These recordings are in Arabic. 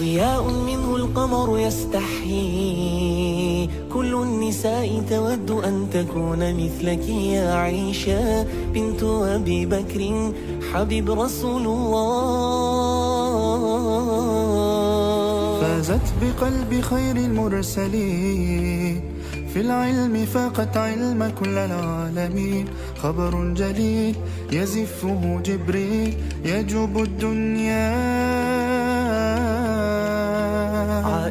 ضياء منه القمر يستحيي. كل النساء تود أن تكون مثلك يا عيشة بنت أبي بكر حبيب رسول الله. فازت بقلب خير المرسلين. في العلم فاقت علم كل العالمين. خبر جليل يزفه جبريل. يجوب الدنيا.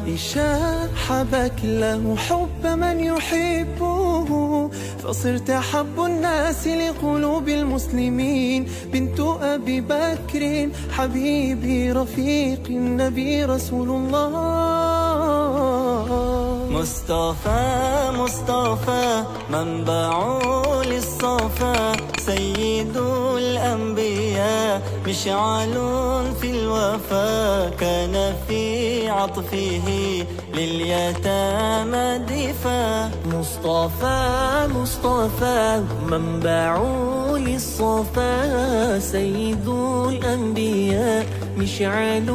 عائشة حبك له حب من يحبه. فصرت أحب الناس لقلوب المسلمين. بنت أبي بكر حبيبي رفيق النبي رسول الله. مصطفى مصطفى منبع للصفا سيد الأنبياء مشعل في الوفا كان في عطفه لليتامى دفا. مصطفى مصطفى منبع للصفا سيد الأنبياء مشعل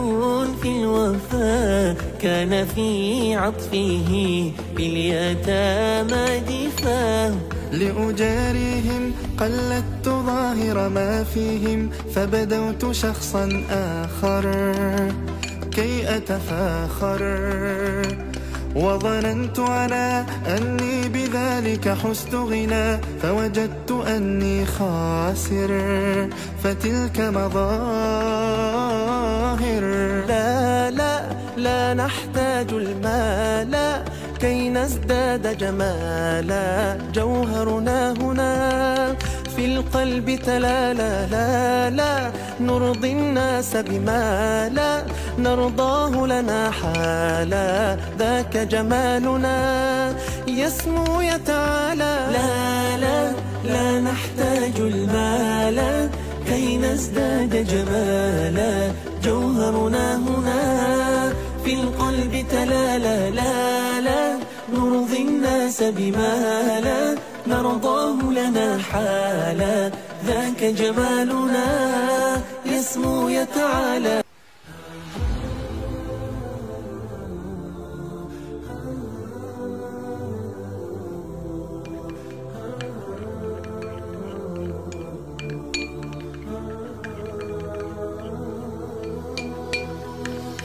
في الوفا كان في عطفه باليتامى دفا لأجاريهم قلدت ظاهر ما فيهم فبدوت شخصا آخر كي أتفاخر. وظننت أنا أني بذلك حست غنى فوجدت أني خاسر. فتلك مظاهر لا لا لا نحتاج المال. كي نزداد جمالا جوهرنا هنا. في القلب تلالا لا لا نرضي الناس بما لا نرضاه لنا حالا ذاك جمالنا. يسمو يتعالى. لا لا لا نحتاج المال. كي نزداد جمالا جوهرنا هنا في القلب تلالا لا لا نرضي الناس بما لا نرضاه لنا حالا ذاك جمالنا يسمو يتعالى.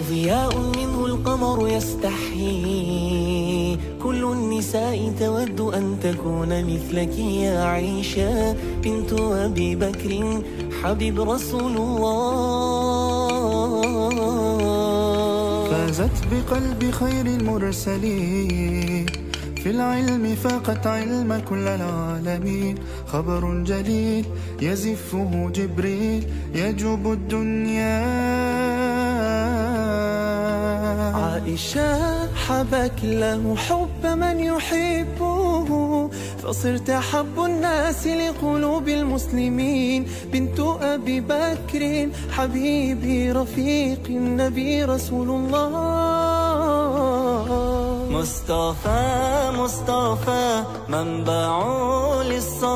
ضياء منه القمر يستحيي. كل النساء تود أن تكون مثلك يا عيشة بنت أبي بكر حبيب رسول الله. فازت بقلب خير المرسلين. في العلم فاقت علم كل العالمين. خبر جليل يزفه جبريل. يجوب الدنيا عائشة حبك له حب من يحبه. فصرت أحب الناس لقلوب المسلمين. بنت أبي بكر حبيبي رفيق النبي رسول الله. مصطفى مصطفى منبع للصفا